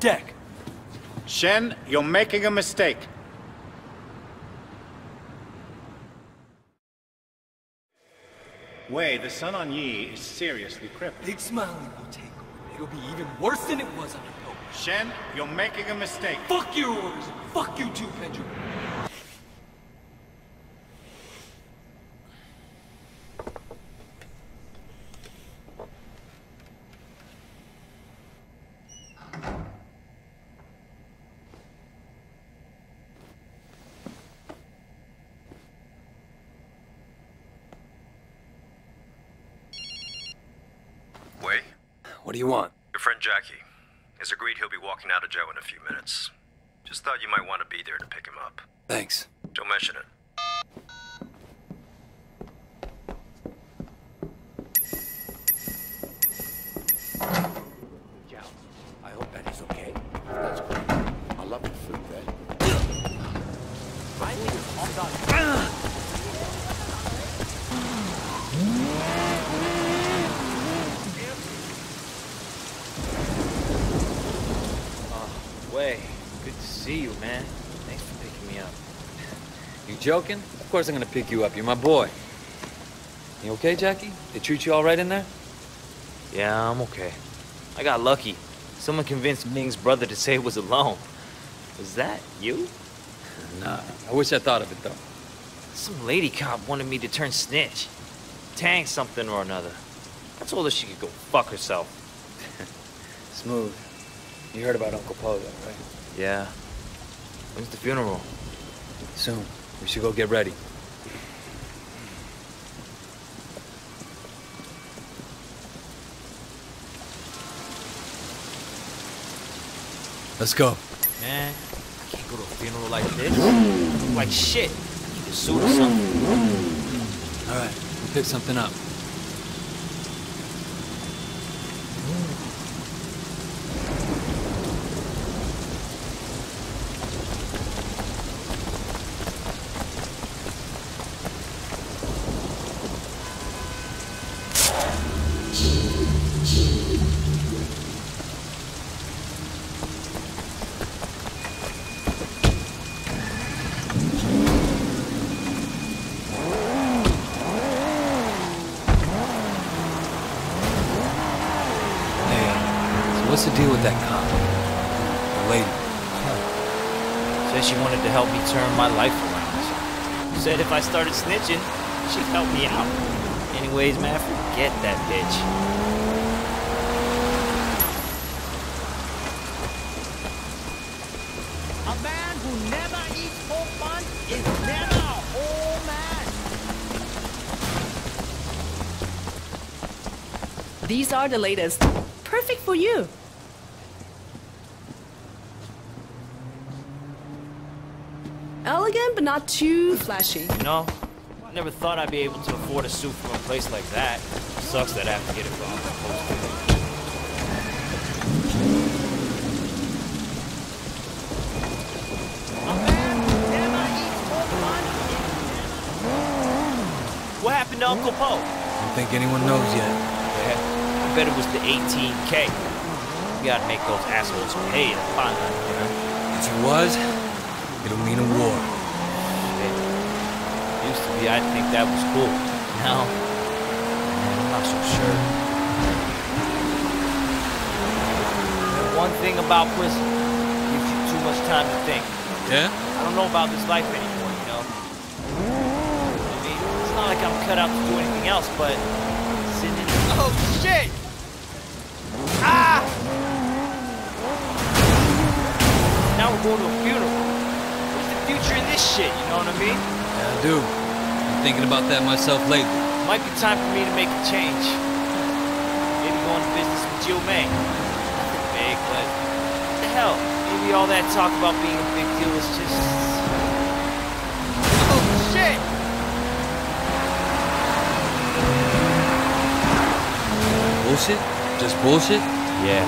Deck. Shen, you're making a mistake. Wei, the Sun On Yee is seriously crippled. Big Smile Lee will take over. It'll be even worse than it was on the boat. Shen, you're making a mistake. Fuck your orders. Fuck you too, Pendrew. Wei, What do you want? your friend Jackie has agreed he'll be walking out of jail in a few minutes. Just thought you might want to be there to pick him up. Thanks. Don't mention it. I hope that is okay. That's great. I love the food there. Wei, good to see you, man. Thanks for picking me up. You joking? Of course I'm gonna pick you up. You're my boy. You okay, Jackie? They treat you all right in there? Yeah, I'm okay. I got lucky. Someone convinced Ming's brother to say it was alone. Was that you? Nah. I wish I thought of it though. Some lady cop wanted me to turn snitch. Tang something or another. I told her she could go fuck herself. Smooth. You heard about Uncle Po though, right? Yeah. When's the funeral? Soon. We should go get ready. Let's go. Man, I can't go to a funeral like this. Like shit. I need a suit or something. All right. We'll pick something up. Hey, uh, so what's the deal with that cop? The lady. Said she wanted to help me turn my life around. Said if I started snitching, she'd help me out. Anyways, man, forget that bitch. A man who never eats for fun is never a whole man. These are the latest. Perfect for you. But not too flashy. You know, I never thought I'd be able to afford a suit from a place like that. Sucks that I have to get involved in post A man who never eats for fun is What happened to Uncle Po? I don't think anyone knows yet. Yeah, I bet it was the 18K. We gotta make those assholes pay to find that, you know? If it was, it'll mean a war. Shit. Used to be, I'd think that was cool. Now, I'm not so sure. And one thing about prison, gives you too much time to think. Yeah? I don't know about this life anymore, you know? I mean, it's not like I'm cut out to do anything else, but sitting in Oh, shit! Ah! Now we're going to a funeral. What's the future in this shit, you know what I mean? Yeah, I do. Thinking about that myself lately. Might be time for me to make a change. Maybe go into business with Jill May. Nothing big, but what the hell? Maybe all that talk about being a big deal is just. Oh shit! Bullshit? Just bullshit? Yeah.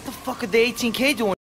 What the fuck are the 18K doing?